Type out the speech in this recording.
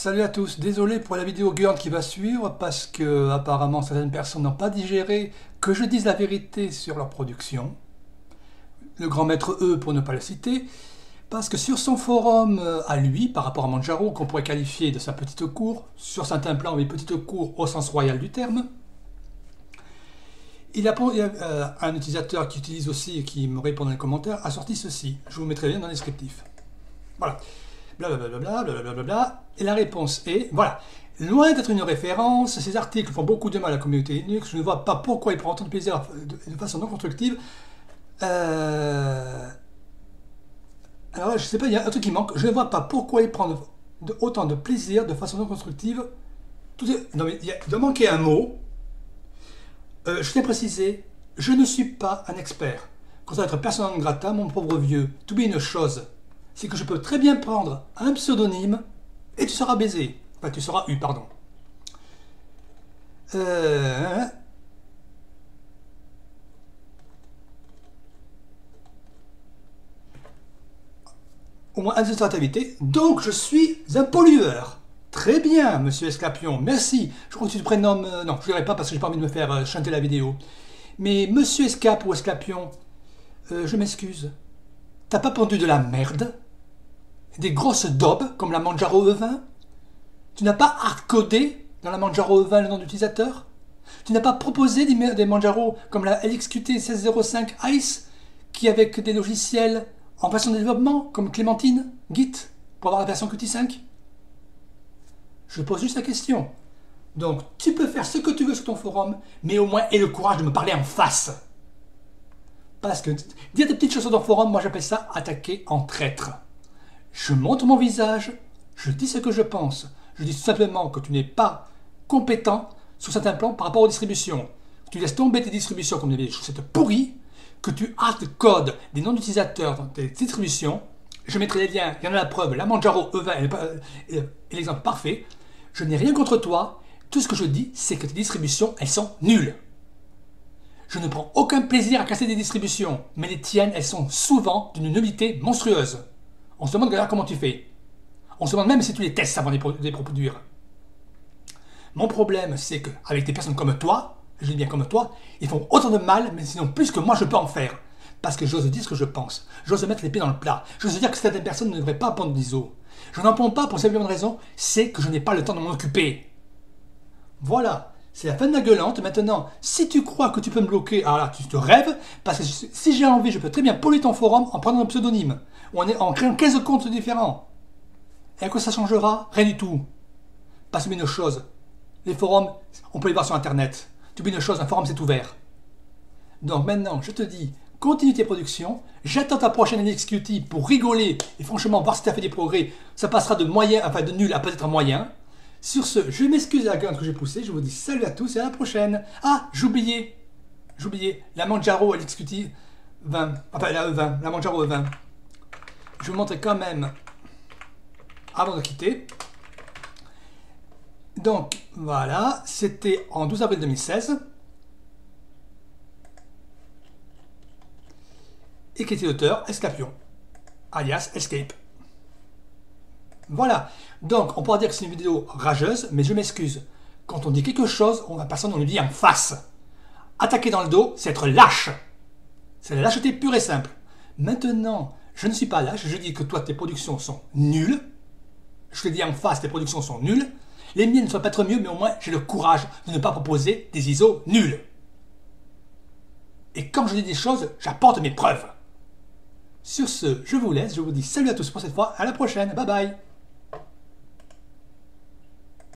Salut à tous, désolé pour la vidéo gueulante qui va suivre parce que apparemment certaines personnes n'ont pas digéré que je dise la vérité sur leur production. Le grand maître E pour ne pas le citer, parce que sur son forum euh, à lui, par rapport à Manjaro, qu'on pourrait qualifier de sa petite cour, sur certains plans, mais petite cour au sens royal du terme, il a, euh, un utilisateur qui utilise aussi et qui me répond dans les commentaires a sorti ceci. Je vous mettrai bien dans le descriptif. Voilà blablabla, blablabla. Et la réponse est, voilà, loin d'être une référence, ces articles font beaucoup de mal à la communauté Linux, je ne vois pas pourquoi ils prennent autant de plaisir de, façon non constructive. Euh, alors je sais pas, il y a un truc qui manque, je ne vois pas pourquoi ils prennent autant de plaisir de façon non constructive. Non mais il, un mot. Euh, je tiens à je ne suis pas un expert. Quand être personne non grata, mon pauvre vieux, tout bien une chose c'est que je peux très bien prendre un pseudonyme et tu seras baisé. Enfin, tu seras eu, pardon. Euh... Au moins un de activité. Donc, je suis un pollueur. Très bien, monsieur Escapion, merci. Je crois que tu te. Euh, non, je ne dirai pas parce que j'ai pas envie de me faire euh, chanter la vidéo. Mais monsieur Escap ou Escapion, euh, je m'excuse. T'as pas pendu de la merde? Des grosses daubes comme la Manjaro E20 Tu n'as pas hardcodé dans la Manjaro E20 le nom d'utilisateur? Tu n'as pas proposé des, des Manjaro comme la LXQT 1605 ICE qui avec des logiciels en version de développement comme Clémentine, Git pour avoir la version Qt5 Je pose juste la question. Donc tu peux faire ce que tu veux sur ton forum, mais au moins aie le courage de me parler en face. Parce que dire des petites choses sur ton forum, moi j'appelle ça attaquer en traître. Je montre mon visage, je dis ce que je pense. Je dis tout simplement que tu n'es pas compétent sur certains plans par rapport aux distributions. Tu laisses tomber tes distributions comme des chaussettes pourries, que tu hard code des noms d'utilisateurs dans tes distributions. Je mettrai les liens, il y en a la preuve, la Manjaro E20 est l'exemple parfait. Je n'ai rien contre toi. Tout ce que je dis, c'est que tes distributions, elles sont nulles. Je ne prends aucun plaisir à casser des distributions, mais les tiennes, elles sont souvent d'une nullité monstrueuse. On se demande comment tu fais. On se demande même si tu les testes avant de les produire. Mon problème, c'est qu'avec des personnes comme toi, je dis bien comme toi, ils font autant de mal, mais sinon plus que moi je peux en faire. Parce que j'ose dire ce que je pense. J'ose mettre les pieds dans le plat. J'ose dire que certaines personnes ne devraient pas prendre d'ISO. Je n'en prends pas pour cette même raison, c'est que je n'ai pas le temps de m'en occuper. Voilà, c'est la fin de la gueulante. Maintenant, si tu crois que tu peux me bloquer, alors tu te rêves, parce que si j'ai envie, je peux très bien polluer ton forum en prenant un pseudonyme on est en créant 15 comptes différents. Et à quoi ça changera? Rien du tout. Pas une chose. Les forums, on peut les voir sur Internet. Tu oublies une chose, un forum c'est ouvert. Donc maintenant, je te dis, continue tes productions. J'attends ta prochaine NXQT pour rigoler et franchement voir si tu as fait des progrès. Ça passera de moyen, enfin de nul à peut-être moyen. Sur ce, je m'excuse de la gueule que j'ai poussée. Je vous dis salut à tous et à la prochaine. Ah, j'oubliais. J'oubliais. La Manjaro LXQT 20. Enfin, la E20. La Manjaro E20 je vous montrer quand même avant de quitter. Donc voilà, c'était en 12 avril 2016. Et qui était l'auteur? Escapion, alias Escape. Voilà, donc on pourra dire que c'est une vidéo rageuse, mais je m'excuse. Quand on dit quelque chose, on personne on lui dit en face. Attaquer dans le dos, c'est être lâche. C'est la lâcheté pure et simple. Maintenant, je ne suis pas lâche, je dis que toi, tes productions sont nulles. Je te dis en face, tes productions sont nulles. Les miennes ne sont pas très mieux, mais au moins, j'ai le courage de ne pas proposer des ISO nuls. Et quand je dis des choses, j'apporte mes preuves. Sur ce, je vous laisse, je vous dis salut à tous pour cette fois, à la prochaine, bye bye